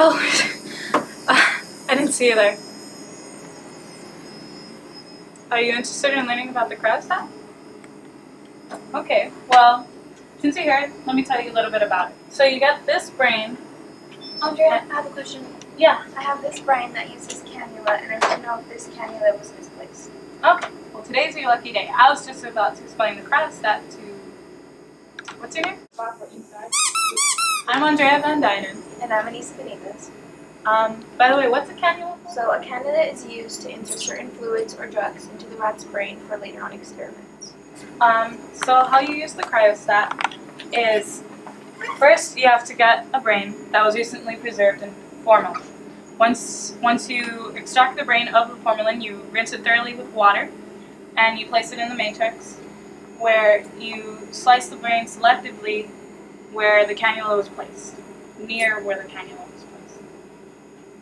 Oh, ah, I didn't see you there. Are you interested in learning about the cryostat? Okay, well, since you're here, let me tell you a little bit about it. So you got this brain. Andrea, I have a question. Yeah. I have this brain that uses cannula, and I to know if this cannula was misplaced. Okay. Well, today's your lucky day. I was just about to explain the cryostat to. What's your name? I'm Andrea Van Duinen. And I'm Um, by the way, what's a cannula? So a cannula is used to enter certain fluids or drugs into the rat's brain for later on experiments. Um, so how you use the cryostat is first you have to get a brain that was recently preserved in formalin. Once once you extract the brain of the formalin, you rinse it thoroughly with water, and you place it in the matrix, where you slice the brain selectively where the cannula was placed, near where the cannula was placed.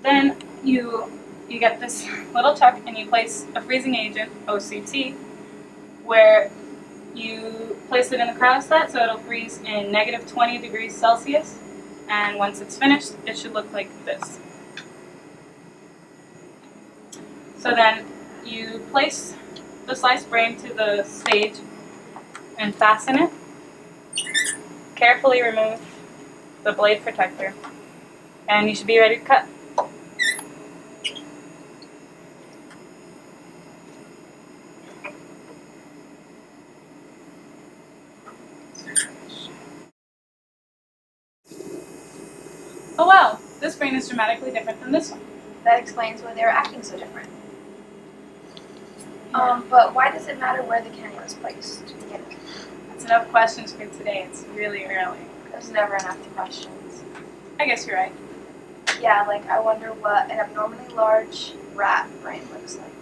Then you you get this little chuck and you place a freezing agent, OCT, where you place it in the cryostat so it'll freeze in negative 20 degrees Celsius. And once it's finished, it should look like this. So then you place the sliced brain to the stage and fasten it. Carefully remove the blade protector. And you should be ready to cut. Oh wow, this brain is dramatically different than this one. That explains why they're acting so different. Um, but why does it matter where the cannula is placed? Yeah, That's enough questions for today. It's really early. There's never enough questions. I guess you're right. Yeah, like I wonder what an abnormally large rat brain looks like.